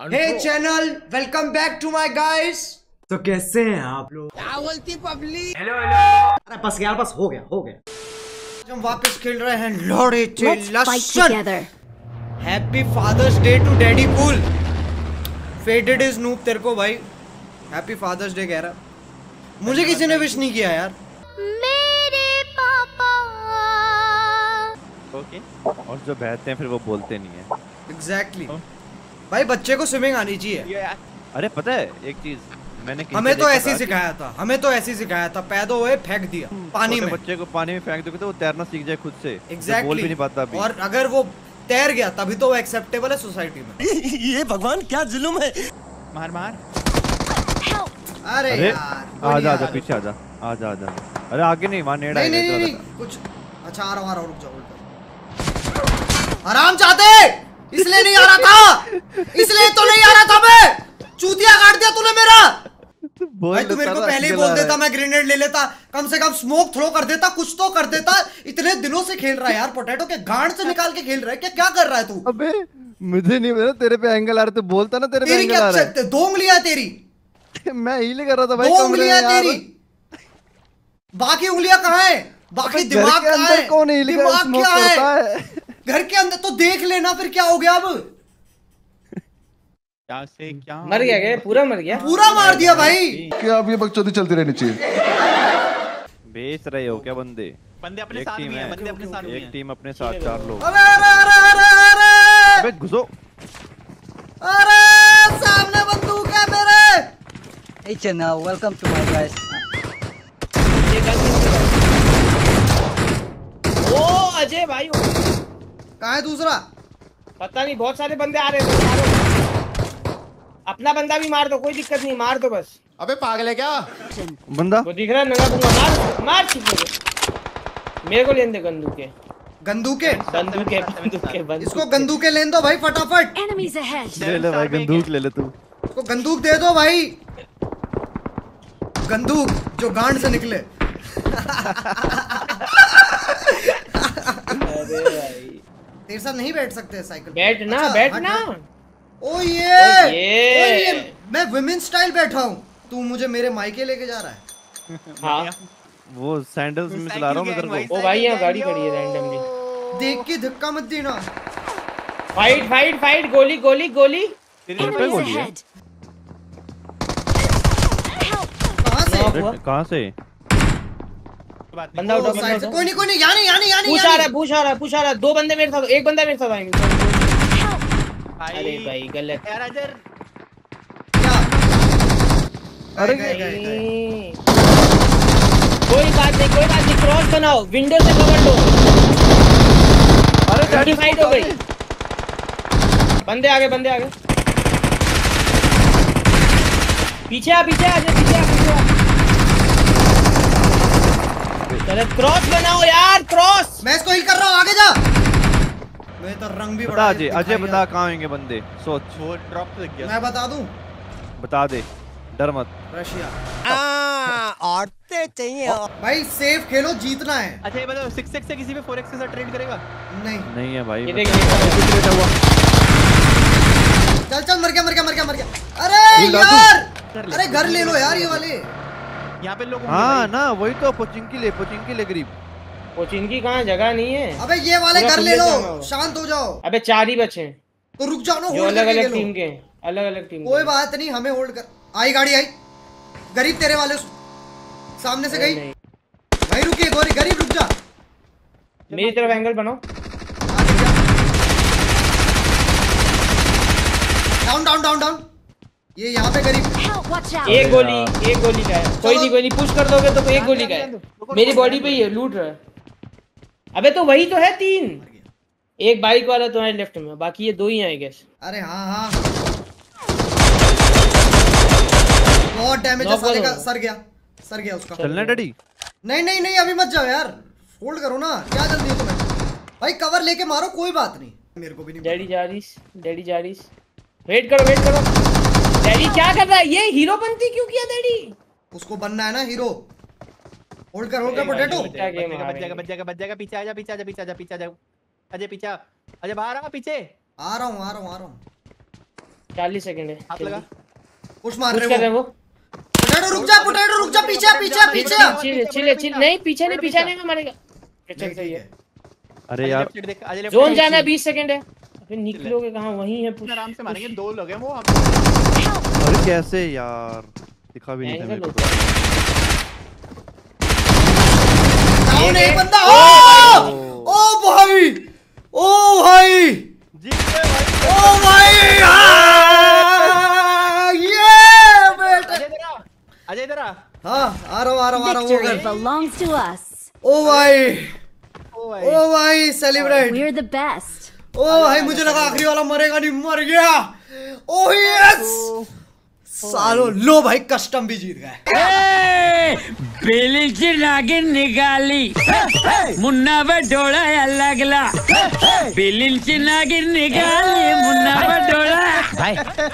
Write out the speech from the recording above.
Hey channel welcome back to my guys तो कैसे हैं आप लोग? क्या बोलती पब्लिक? हेलो हेलो अरे बस यार बस हो गया हो गया। हम वापस खेल रहे हैं Let's lesson. Happy father's day to daddy cool faded is नूप तेरे को भाई। हैप्पी फादर्स डे कह रहा। मुझे किसी ने विश नहीं किया यार। मेरे पापा। ओके और जो बहते हैं फिर वो बोलते नहीं है। एग्जैक्टली भाई बच्चे को स्विमिंग आनी चाहिए। अरे पता है एक चीज़ मैंने हमें तो ऐसे ही सिखाया था हमें तो ऐसे ही सिखाया था पैदा हुए फेंक दिया पानी में। बच्चे को पानी में फेंक दोगे तो वो तैरना सीख जाए खुद से। Exactly exactly. बोल भी नहीं पाता अभी। और अगर वो तैर गया तभी तो वो एक्सेप्टेबल है सोसाइटी में। ये भगवान क्या जुलुम है? मार मार। अरे यार आजा आजा। पीछे आजा आजा आजा अरे आगे नहीं वहाँ नेड़ा नहीं नहीं नहीं, कुछ अच्छा आ रहा हूँ आ रहा हूँ रुक जाओ रुक जाओ। आराम चाहते इसलिए नहीं आ रहा था। इसलिए तो नहीं आ रहा था मैं। चूतिया काट दिया तूने मेरा। भाई तू मेरे को पहले ही बोल देता मैं ग्रेनेड ले लेता कम से कम स्मोक थ्रो कर देता कुछ तो कर देता इतने दिनों से खेल रहा है यार पोटैटो के गांड से निकाल के खेल रहा है। क्या क्या कर रहा है तू? अबे मुझे नहीं पता तेरे पे एंगल आ रहा तू बोलता ना तेरे पे एंगल आ रहा चलते दो उंगलियाँ तेरी। मैं हील कर रहा था भाई दो उंगलियाँ तेरी। बाकी उंगलियाँ कहाँ है? बाकी दिमाग कहाँ है? कौन हील दिमाग क्या है? है? घर के अंदर तो देख लेना फिर क्या हो गया अब। क्या से क्या मर गया क्या? पूरा मर गया? पूरा मार दिया भाई। क्या अब ये बकचोदी चलती रहनी चाहिए? बेच रहे हो क्या बंदे? बंदे अपने साथ हैं बंदे अपने साथ भी एक टीम अपने साथ चार लोग। अरे अरे अरे अरे अरे! अबे घुसो। अरे सामने बंदूक है मेरे। Hey channel, welcome to my guys. ये गन ओ अजय भाई कहाँ है दूसरा? पता नहीं बहुत सारे बंदे आ रहे हैं मारो। अपना बंदा भी मार दो कोई दिक्कत नहीं मार दो बस। अबे पागल है क्या? बंदा? वो दिख रहा है नंगा दूँगा मार मार चुके मेरे को लेने दे बंदूके गंदूके? बंदूके बंदूके बंदूके। इसको गंदूके लेन दो भाई फटाफट। Enemies ले ले भाई बंदूक ले ले तू। इसको गंदूक दे दो भाई। गंदूक जो गांड से निकले। अरे भाई। तेरे साथ नहीं बैठ सकते साइकिल बैठ ना अच्छा, बैठ ना। ओ ये ओ ये। ओ ये मैं वुमेन स्टाइल बैठा हूँ। तू मुझे मेरे मायके लेके जा रहा है। हाँ। वो सैंडल्स में चला रहा हूँ मैं तेरे को ओ भाई यहाँ गाड़ी खड़ी है रैंडमली देख के धक्का मत देना। फाइट फाइट फाइट गोली गोली गोली। तेरे पे गोली है. कहाँ से। कहाँ से? बंदा उठा बंदा उठा। कोई नहीं कोई नहीं यानी यानी यानी पूछ आ रहा है पूछ आ रहा है पूछ आ रहा है। दो बंदे मेरे साथ एक बंदा मेरे साथ आएँगे। अरे भाई गलत। यार अजर। क्या? अरे, गए, गए, गए, गए। नहीं। कोई बात नहीं कोई बात नहीं क्रॉस बनाओ विंडो से कवर दो। अरे गड्डी फाइट हो गई। बंदे आगे बंदे आगे। पीछे आ पीछे आ जा पीछे आ पीछे आ। चलो क्रॉस बनाओ यार क्रॉस! मैं इसको हिल कर रहा हूँ आगे जा। मैं तो रंग भी बता अजय अजय बता कहाँ होंगे बंदे सोच। वो ड्रॉप लग गया। मैं बता दूँ? बता दे डर मत। रशिया। औरतें चाहिए भाई सेफ़ खेलो जीतना है। अच्छा ये बताओ 6x से किसी पे 4x के साथ ट्रेड करेगा? नहीं। नहीं है भाई ये देख। चल चल मर गया मर गया मर गया। मर गया अरे यार! अरे घर ले लो यार ये वाले। यहाँ पे लोग हाँ ना वही तो पोचिंकी ले पोचिंकी ले गरीब। कोचिंग की कहाँ? जगह नहीं है। अबे ये वाले घर ले लो शांत हो जाओ। अबे चार ही बचे तो रुक जाओ ना अलग अलग टीम के अलग अलग टीम कोई बात नहीं हमें होल्ड कर। आई गाड़ी आई। गरीब तेरे वाले उस- सामने से गई भाई रुकिए गोरी गरीब रुक जा। मेरी तरफ़ एंगल बनाओ। डाउन डाउन डाउन डाउन ये यहाँ पे out. एक गोली एक गोली का है। कोई नहीं कोई नहीं पुश कर दोगे तो एक गोली का है। मेरी बॉडी पे ही है लूट रहा है। अबे तो वही तो है तीन। एक बाइक वाला तुम्हारे लेफ़्ट में बाकी ये दो ही हैं गेस अरे हाँ हाँ। बहुत डैमेज है साले का सर गया सर गया उसका। चलना डैडी? नहीं नहीं नहीं अभी मत जाओ यार। होल्ड करो ना क्या जल्दी है तुम्हें? भाई कवर लेके मारो कोई बात नहीं। मेरे को भी नहीं डैडी जा रही डैडी जा रही वेट करो वेट करो। डैडी क्या कर रहा है? ये हीरो बनती क्यों किया डैडी? उसको बनना है ना हीरो। होल्ड कर होल्ड कर पोटैटो क्या गेम बच जाएगा बच जाएगा बच जाएगा पीछे आ जा पीछे आ जा पीछे आ जा पीछे आ जा। अजय पीछे आ। अजय बाहर आ पीछे। आ रहा हूँ आ रहा हूँ आ रहा हूँ। चालीस सेकंड है। हाथ लगा। पुश मार रहे हैं वो। वो। पोटैटो रुक जा पोटैटो रुक जा पीछे पीछे पीछे चिल चिल चिल नहीं पीछे नहीं पीछे नहीं मारेगा। चल सही है। अरे यार। जोन जाना है बीस सेकंड है। अबे निकलोगे कहाँ? वहीं है पुश आराम से मारेंगे दो लोग हैं वो आप अरे कैसे यार? दिखा भी नहीं था मेरे को। है। डाउन एक बंदा। ओ! ओ भाई! ओ भाई! जीत गए ओ भाई! हाँ, ये बेटा। अजय इधर आ अजय इधर आ हाँ आ रहा हूँ आ रहा हूँ आ रहा हूँ वो belongs to us. ओ भाई। ओ भाई। ओ भाई सेलिब्रेट We're the best. ओ भाई मुझे लगा आखिरी वाला मरेगा नहीं मर गया। ओ यस सालो लो भाई कस्टम भी जीत गए। बेली की नागिन निकाली मुन्ना डोळा बेली की नागिन निकाली मुन्ना डोळा